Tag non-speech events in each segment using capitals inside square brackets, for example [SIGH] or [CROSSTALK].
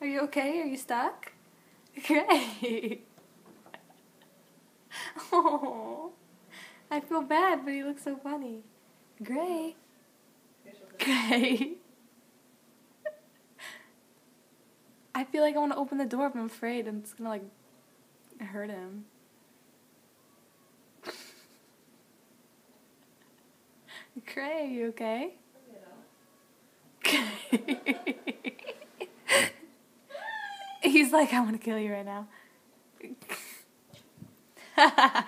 Are you okay? Are you stuck? [LAUGHS] Gray. [LAUGHS] Oh, I feel bad, but he looks so funny. Gray. Gray. [LAUGHS] I feel like I want to open the door, but I'm afraid and it's gonna like hurt him. Gray, are you okay? He's like, I want to kill you right now. [LAUGHS]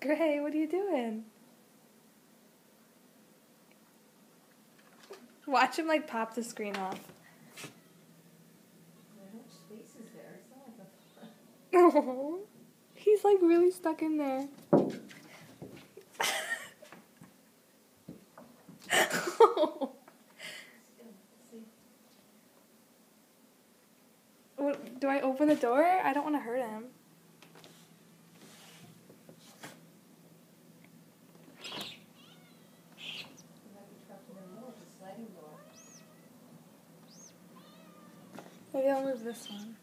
Gray, what are you doing? Watch him like pop the screen off. Oh, he's like really stuck in there. [LAUGHS] What, do I open the door? I don't want to hurt him. Maybe I'll move this one.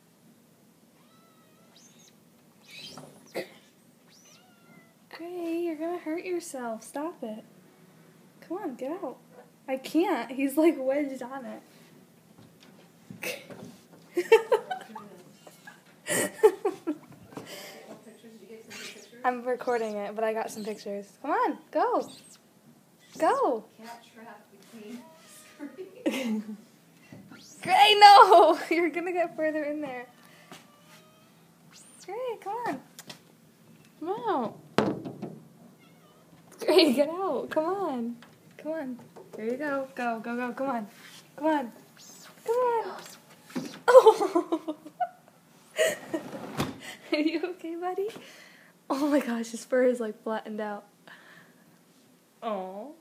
Gray, you're gonna hurt yourself. Stop it. Come on, get out. I can't. He's like wedged on it. [LAUGHS] I'm recording it, but I got some pictures. Come on, go. Go. [LAUGHS] Gray, no! [LAUGHS] You're gonna get further in there. Gray, come on. Come out. [LAUGHS] Gray, get out. Come on. Come on. There you go. Go, go, go. Come on. Come on. Come on. Oh! Are you okay, buddy? [LAUGHS] Oh my gosh, his fur is like flattened out. Oh.